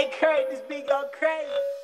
Hey, Kurt, be going crazy.